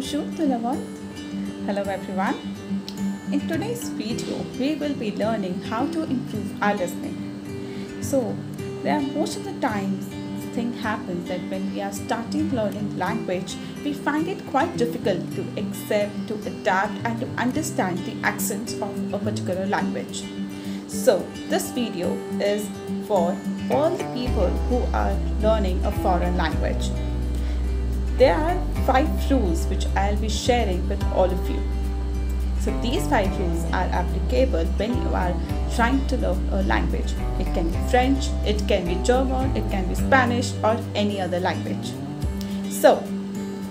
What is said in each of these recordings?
Hello everyone. In today's video, we will be learning how to improve our listening. So, there are most of the times thing happens that when we are starting learning language, we find it quite difficult to accept, to adapt and to understand the accents of a particular language. So, this video is for all the people who are learning a foreign language. There are five rules which I'll be sharing with all of you. So these five rules are applicable when you are trying to learn a language. It can be French, it can be German, it can be Spanish or any other language. So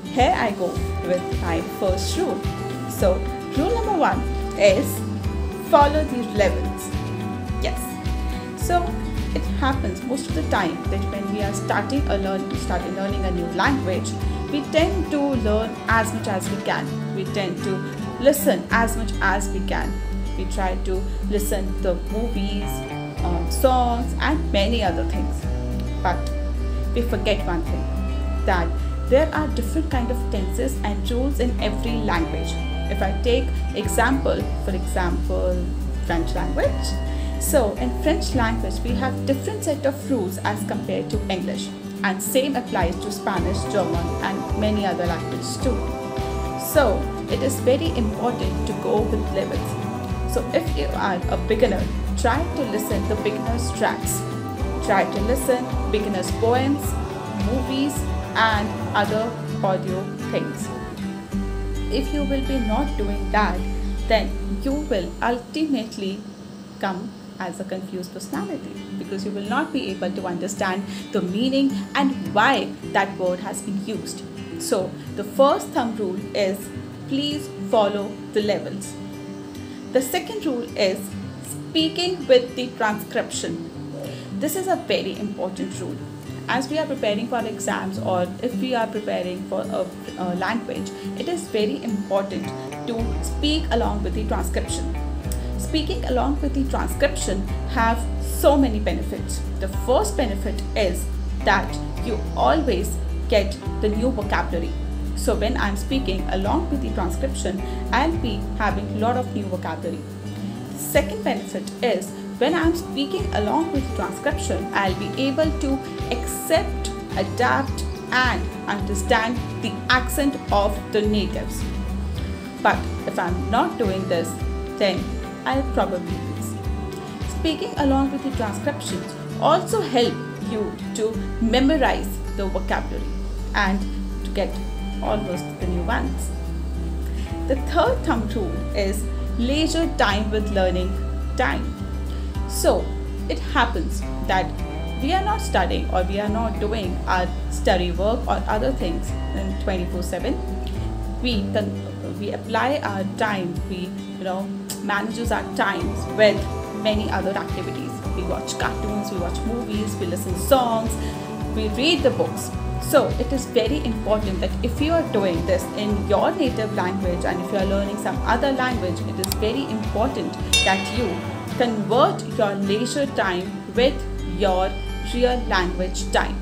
here I go with my first rule. So rule number one is follow the levels. Yes. So it happens most of the time that when we are starting a learn starting learning a new language, we tend to learn as much as we can. We tend to listen as much as we can. We try to listen to movies, uh, songs, and many other things. But we forget one thing that there are different kind of tenses and rules in every language. If I take example, for example, French language. So in French language, we have different set of rules as compared to English and same applies to Spanish, German and many other languages too. So it is very important to go with levels. So if you are a beginner, try to listen to beginner's tracks. Try to listen beginner's poems, movies and other audio things. If you will be not doing that, then you will ultimately come as a confused personality because you will not be able to understand the meaning and why that word has been used. So, the first thumb rule is please follow the levels. The second rule is speaking with the transcription. This is a very important rule. As we are preparing for exams or if we are preparing for a, a language, it is very important to speak along with the transcription speaking along with the transcription have so many benefits. The first benefit is that you always get the new vocabulary. So when I'm speaking along with the transcription, I'll be having a lot of new vocabulary. The second benefit is when I'm speaking along with transcription, I'll be able to accept, adapt and understand the accent of the natives. But if I'm not doing this, then I'll. Speaking along with the transcriptions also help you to memorize the vocabulary and to get almost the new ones. The third thumb rule is leisure time with learning time. So it happens that we are not studying or we are not doing our study work or other things in 24 7 we we apply our time we you know manages our times with many other activities. We watch cartoons, we watch movies, we listen songs, we read the books. So it is very important that if you are doing this in your native language and if you are learning some other language, it is very important that you convert your leisure time with your real language time.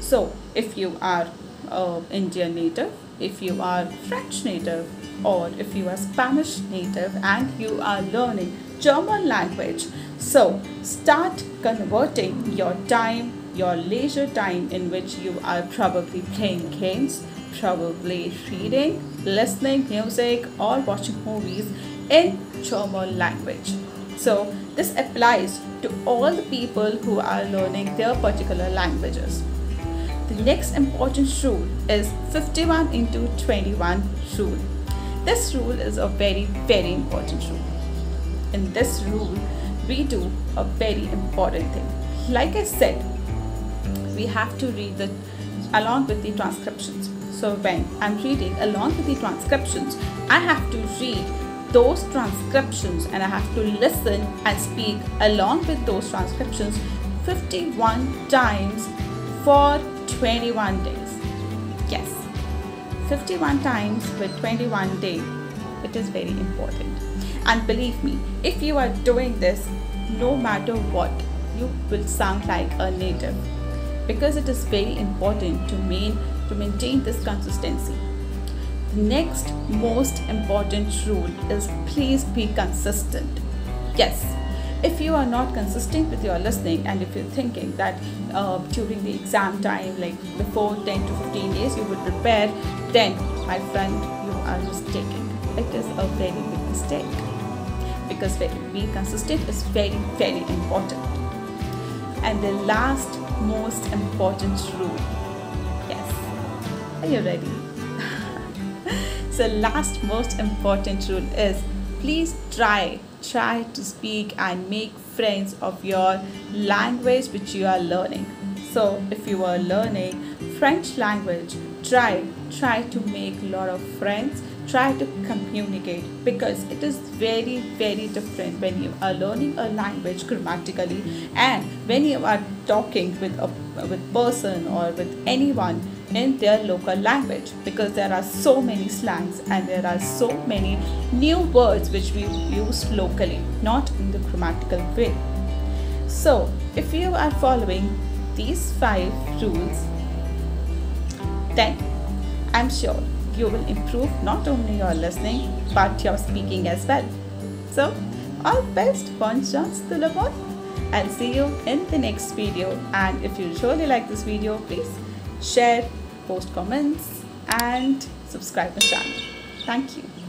So if you are uh, Indian native, if you are French native, or if you are Spanish native and you are learning German language. So start converting your time, your leisure time in which you are probably playing games, probably reading, listening music or watching movies in German language. So this applies to all the people who are learning their particular languages. The next important rule is 51 into 21 rule. This rule is a very, very important rule. In this rule, we do a very important thing. Like I said, we have to read the along with the transcriptions. So when I'm reading along with the transcriptions, I have to read those transcriptions and I have to listen and speak along with those transcriptions 51 times for 21 days. 51 times with 21 days. It is very important. And believe me, if you are doing this, no matter what, you will sound like a native because it is very important to main to maintain this consistency. the next most important rule is please be consistent. Yes, if you are not consistent with your listening and if you're thinking that uh, during the exam time like before 10 to 15 days you would prepare then my friend you are mistaken. It is a very big mistake. Because being consistent is very very important. And the last most important rule. Yes. Are you ready? So last most important rule is please try try to speak and make friends of your language which you are learning. So if you are learning french language try try to make a lot of friends try to communicate because it is very very different when you are learning a language grammatically and when you are talking with a with person or with anyone in their local language because there are so many slangs and there are so many new words which we use locally, not in the grammatical way. So, if you are following these five rules, then I'm sure you will improve not only your listening but your speaking as well. So, all best, Bon chance tout le monde. I'll see you in the next video and if you really like this video, please share post comments and subscribe my channel. Thank you.